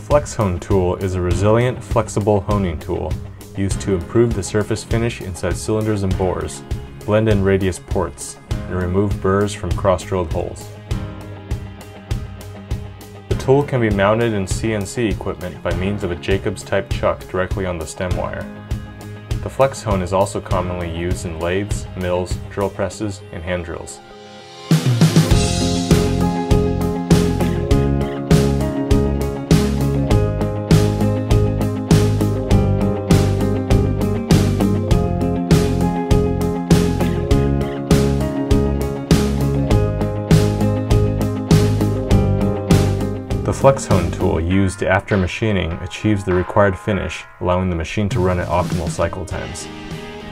flex hone tool is a resilient, flexible honing tool used to improve the surface finish inside cylinders and bores, blend in radius ports, and remove burrs from cross-drilled holes. The tool can be mounted in CNC equipment by means of a Jacobs-type chuck directly on the stem wire. The flex hone is also commonly used in lathes, mills, drill presses, and hand drills. The flex hone tool used after machining achieves the required finish, allowing the machine to run at optimal cycle times.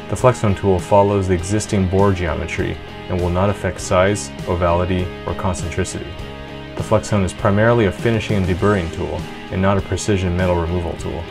The flex hone tool follows the existing bore geometry and will not affect size, ovality, or concentricity. The flex hone is primarily a finishing and deburring tool and not a precision metal removal tool.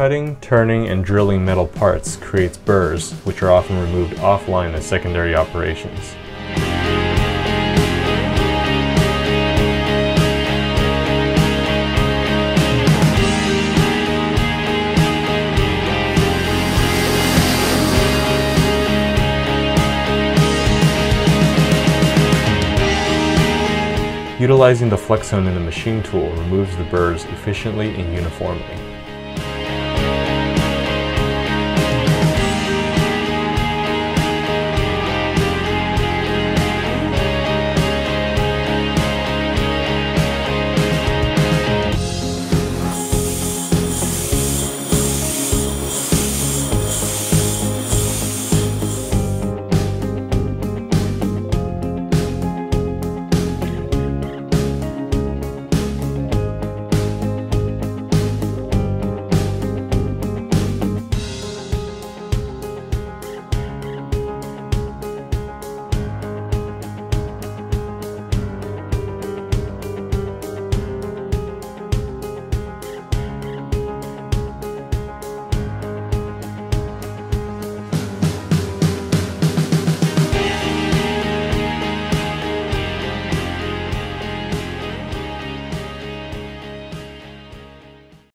Cutting, turning, and drilling metal parts creates burrs, which are often removed offline as secondary operations. Utilizing the flex hone in the machine tool removes the burrs efficiently and uniformly.